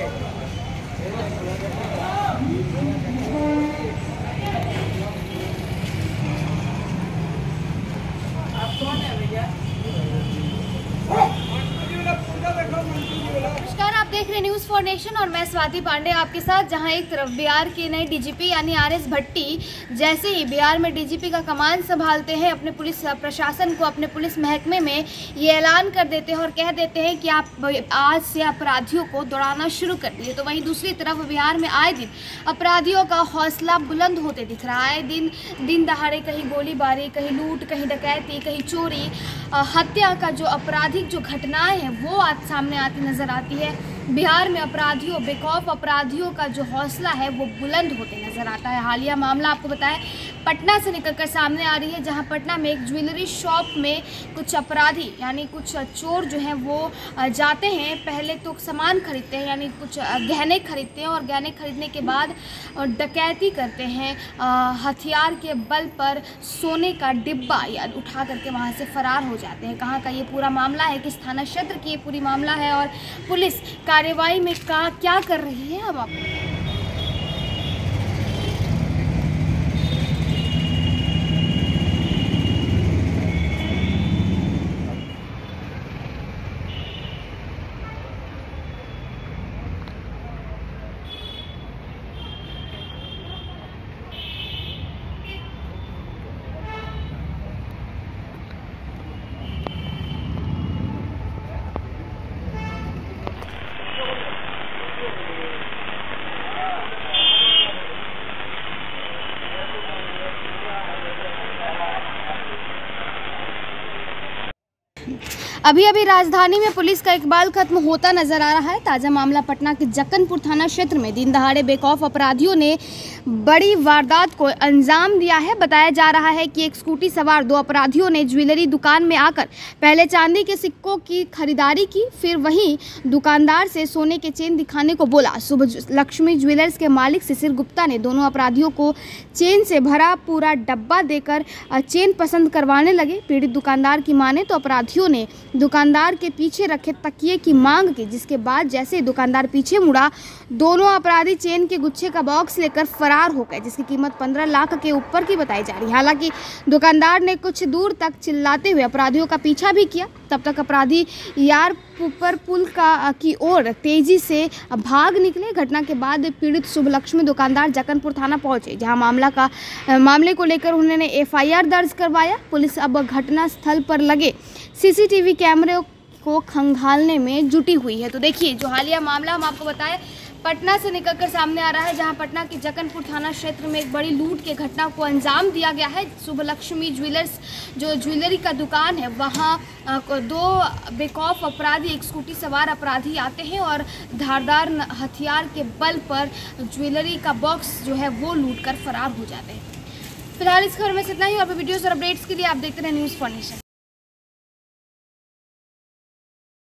全然それで。देख रहे news for nation और मैं स्वाति पांडे आपके साथ, जहाँ एक तरफ़ बिहार के नए डीजीपी यानी आर एस भट्टी जैसे ही बिहार में डीजीपी का कमान संभालते हैं, अपने पुलिस प्रशासन को अपने पुलिस महकमे में ये ऐलान कर देते हैं और कह देते हैं कि आप आज से अपराधियों को दौड़ाना शुरू कर दिए। तो वहीं दूसरी तरफ़ बिहार में आए दिन अपराधियों का हौसला बुलंद होते दिख रहा है। दिन दिन दहाड़े कहीं गोलीबारी, कहीं लूट, कहीं डकैती, कहीं चोरी हत्या का जो आपराधिक जो घटनाएँ हैं, वो आज सामने आती नज़र आती है। बिहार में अपराधियों, बेखौफ अपराधियों का जो हौसला है, वो बुलंद होते नज़र आता है। हालिया मामला आपको बताएँ पटना से निकलकर सामने आ रही है, जहाँ पटना में एक ज्वेलरी शॉप में कुछ अपराधी, यानी कुछ चोर जो हैं वो जाते हैं। पहले तो सामान खरीदते हैं, यानी कुछ गहने खरीदते हैं और गहने खरीदने के बाद डकैती करते हैं। हथियार के बल पर सोने का डिब्बा, या उठा करके वहाँ से फरार हो जाते हैं। कहाँ का ये पूरा मामला है? किस थाना क्षेत्र की ये पूरी मामला है? और पुलिस कार्रवाई में का, क्या कर रही है अब आपको Thank you. अभी अभी राजधानी में पुलिस का इकबाल खत्म होता नज़र आ रहा है। ताज़ा मामला पटना के जक्कनपुर थाना क्षेत्र में। दिन दहाड़े बेखौफ अपराधियों ने बड़ी वारदात को अंजाम दिया है। बताया जा रहा है कि एक स्कूटी सवार दो अपराधियों ने ज्वेलरी दुकान में आकर पहले चांदी के सिक्कों की खरीदारी की, फिर वहीं दुकानदार से सोने के चेन दिखाने को बोला। सुबह लक्ष्मी ज्वेलर्स के मालिक शिशिर गुप्ता ने दोनों अपराधियों को चेन से भरा पूरा डब्बा देकर चेन पसंद करवाने लगे। पीड़ित दुकानदार की माने तो अपराधियों ने दुकानदार के पीछे रखे तकिए की मांग की, जिसके बाद जैसे ही दुकानदार पीछे मुड़ा, दोनों अपराधी चेन के गुच्छे का बॉक्स लेकर फरार हो गए, जिसकी कीमत पंद्रह लाख के ऊपर की बताई जा रही हालाँकि दुकानदार ने कुछ दूर तक चिल्लाते हुए अपराधियों का पीछा भी किया। तब तक अपराधी यार ऊपर पुल का, की ओर तेज़ी से भाग निकले। घटना के बाद पीड़ित शुभलक्ष्मी दुकानदार जकनपुर थाना पहुँचे, जहाँ मामला का मामले को लेकर उन्होंने एफआईआर दर्ज करवाया। पुलिस अब घटना स्थल पर लगे। सीसीटीवी कैमरे को खंगालने में जुटी हुई है। तो देखिए, जो हालिया मामला हम आपको बताएँ पटना से निकलकर सामने आ रहा है, जहाँ पटना के जकनपुर थाना क्षेत्र में एक बड़ी लूट के घटना को अंजाम दिया गया है। शुभ लक्ष्मी ज्वेलर्स, जो ज्वेलरी का दुकान है, वहाँ दो बेखौफ अपराधी, एक स्कूटी सवार अपराधी आते हैं और धारदार हथियार के बल पर ज्वेलरी का बॉक्स जो है वो लूट कर फरार हो जाते हैं। फ़िलहाल इस खबर में इतना ही, और भी वीडियोस और अपडेट्स के लिए आप देखते रहे न्यूज़ फॉर नेशन।